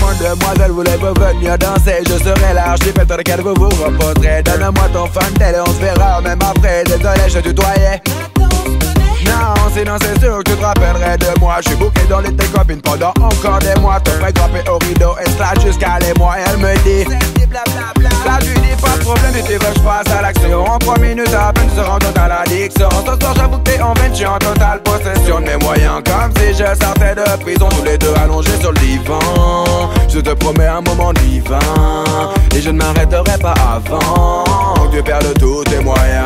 moi, demoiselle, voulez-vous venir danser. Je serai j'ai fait lequel vous vous reposerez Donne-moi ton fan tel et on se verra même après. Désolé, je tutoyais. Non, sinon c'est sûr que tu te rappellerais de moi. Je suis bouqué dans les tes pendant encore des mois. Te ferais grimper au rideau et cela jusqu'à les mois. Elle me dit Là tu dis pas de problème, tu veux que je passe à l'action. En 3 minutes à peine tu seras en totale addiction. Ce soir j'avoue que t'es en veine, je en totale possession. De mes moyens Comme si je sortais de prison, tous les deux allongés sur le divan Promets un moment divin Et je ne m'arrêterai pas avant. Que tu perdes tous tes moyens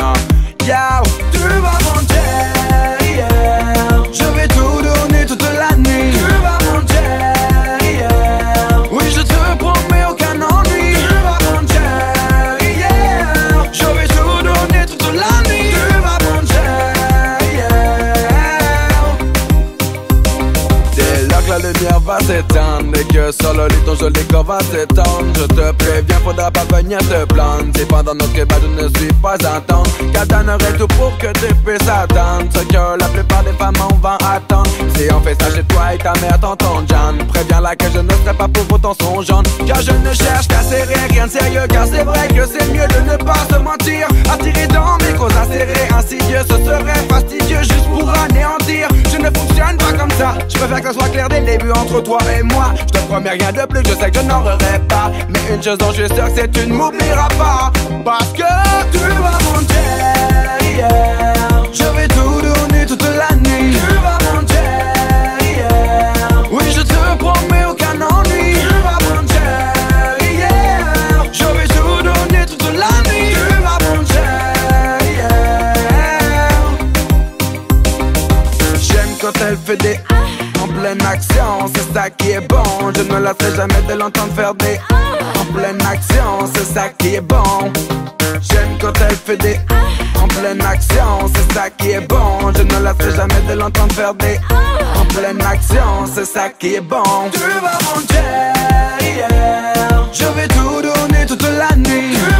lumière va s'éteindre et que sur le lit ton joli corps va s'étendre, je te préviens, faudra pas venir te plaindre. C'est pendant notre débat, je ne suis pas attendre. Car donnerait tout pour que tu puisses attendre. Ce que la plupart des femmes en vont attendre. Si on fait ça chez toi et ta mère t'entend, John, préviens-la que je ne serai pas pour autant songeante. Car je ne cherche qu'à serrer rien de sérieux. Car c'est vrai que c'est mieux de ne pas se mentir. Attirer dans insérées, insidieux, ce serait fastidieux juste pour anéantir. Je ne fonctionne pas comme ça. Je préfère que ce soit clair dès le début entre toi et moi. Je te promets rien de plus, je sais que je n'en aurai pas. Mais une chose dont je suis sûr, c'est que tu ne m'oublieras pas. Parce que tu elle fait des En pleine action, c'est ça qui est bon. Je ne la sais jamais de l'entendre faire des En pleine action, c'est ça qui est bon. J'aime quand elle fait des En pleine action, c'est ça qui est bon. Je ne la sais jamais de l'entendre faire des En pleine action, c'est ça qui est bon. Tu vas manger, yeah. Je vais tout donner toute la nuit.